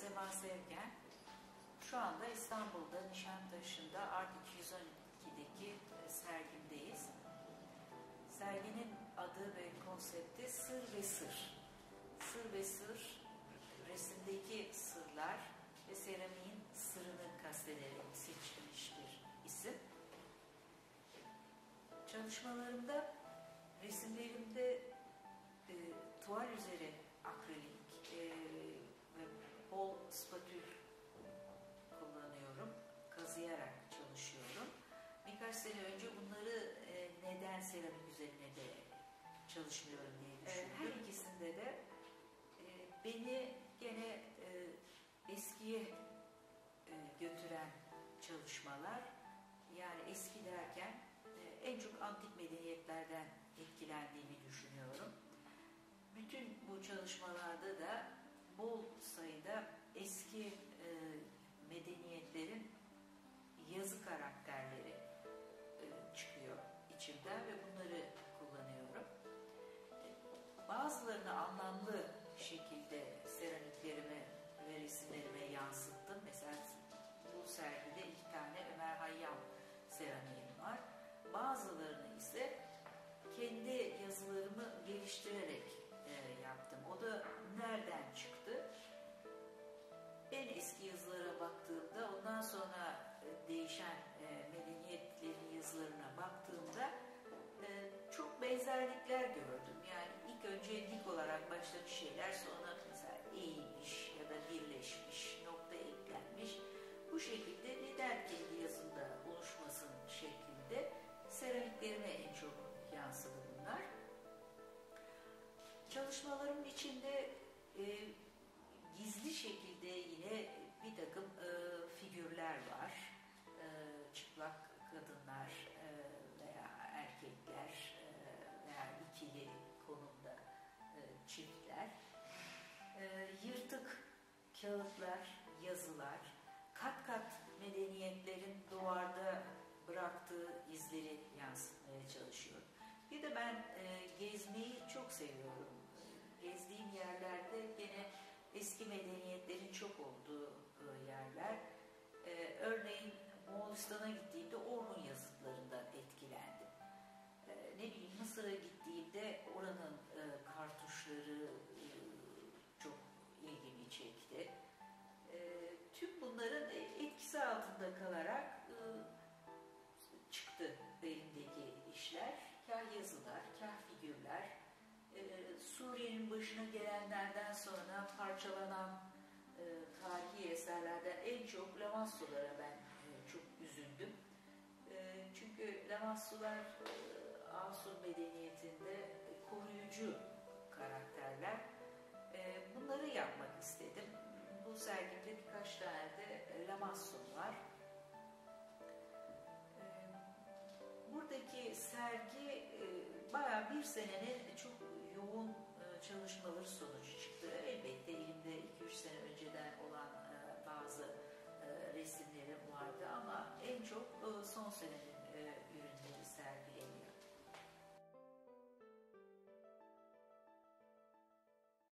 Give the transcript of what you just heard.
Sema Sevgen. Şu anda İstanbul'da Nişantaşı'nda Art 212'deki e, sergimdeyiz. Serginin adı ve konsepti Sır ve Sır. Sır ve Sır, resimdeki sırlar ve seramiğin sırrını kastederek seçilmiş bir isim. Çalışmalarımda, resimlerimde Birkaç sene önce bunları e, neden seramik üzerine de çalışmıyorum diye düşündüm. Her ikisinde de e, beni gene e, eskiye e, götüren çalışmalar yani eski derken e, en çok antik medeniyetlerden etkilendiğimi düşünüyorum. Bütün bu çalışmalarda da bol sayıda eski bazılarını anlamlı şekilde seramiklerime ve resimlerime yansıttım. Mesela bu sergide iki tane Ömer Hayyam seramiğim var. Bazılarını ise kendi yazılarımı geliştirerek e, yaptım. O da nereden çıktı? İçinde e, gizli şekilde yine bir takım e, figürler var. E, çıplak kadınlar e, veya erkekler e, veya ikili konumda e, çiftler. E, yırtık kağıtlar, yazılar, kat kat medeniyetlerin duvarda bıraktığı izleri yansıtmaya çalışıyorum. Bir de ben e, gezmeyi çok seviyorum. Gezdiğim yerlerde gene eski medeniyetlerin çok olduğu e, yerler. Suriye'nin başına gelenlerden sonra parçalanan e, tarihi eserlerden en çok Lamassolara ben e, çok üzüldüm. E, çünkü Lamassolar e, Asur medeniyetinde koruyucu karakterler. E, bunları yapmak istedim. Bu sergimde birkaç tane de Lamasson var. E, buradaki sergi e, bayağı bir senenin çok yoğun e, çalışmaları sonucu çıktı. Elbette